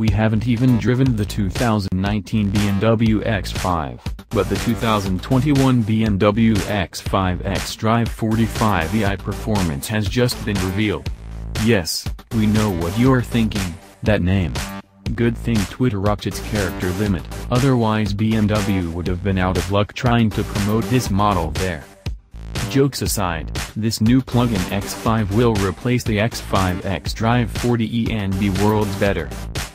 We haven't even driven the 2019 BMW X5, but the 2021 BMW X5 xDrive 45i Performance has just been revealed. Yes, we know what you're thinking, that name. Good thing Twitter upped its character limit, otherwise BMW would have been out of luck trying to promote this model there. Jokes aside, this new plug-in X5 will replace the X5 xDrive 40e and be world's better.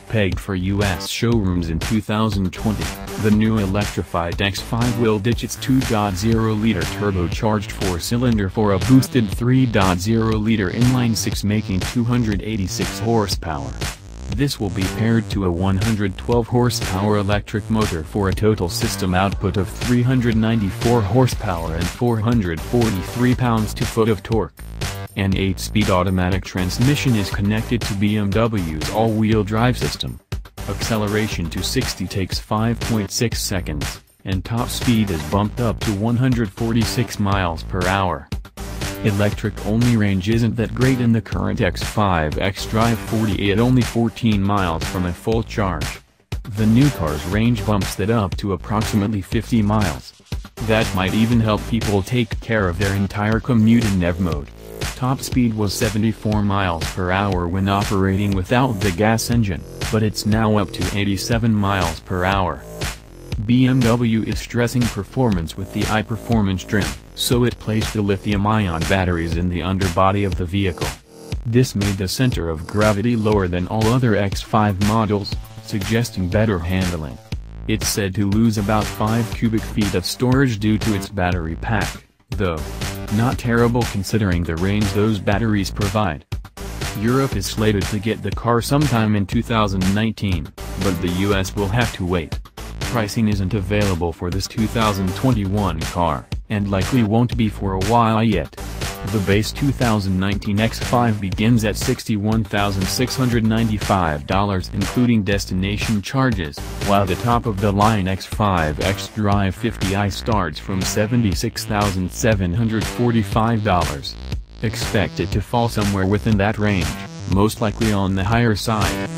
Pegged for US showrooms in 2020, the new electrified X5 will ditch its 2.0-liter turbocharged four-cylinder for a boosted 3.0-liter inline-six making 286 horsepower. This will be paired to a 112 horsepower electric motor for a total system output of 394 horsepower and 443 pounds-to-foot of torque. An 8-speed automatic transmission is connected to BMW's all-wheel drive system. Acceleration to 60 takes 5.6 seconds, and top speed is bumped up to 146 miles per hour. Electric-only range isn't that great in the current X5 xDrive 40 at only 14 miles from a full charge. The new car's range bumps that up to approximately 50 miles. That might even help people take care of their entire commute in NEV mode. Top speed was 74 miles per hour when operating without the gas engine, but it's now up to 87 miles per hour. BMW is stressing performance with the i-Performance trim, so it placed the lithium-ion batteries in the underbody of the vehicle. This made the center of gravity lower than all other X5 models, suggesting better handling. It's said to lose about 5 cubic feet of storage due to its battery pack, though. Not terrible considering the range those batteries provide. Europe is slated to get the car sometime in 2019, but the US will have to wait. Pricing isn't available for this 2021 car, and likely won't be for a while yet. The base 2019 X5 begins at $61,695 including destination charges, while the top-of-the-line X5 xDrive 50i starts from $76,745. Expect it to fall somewhere within that range, most likely on the higher side.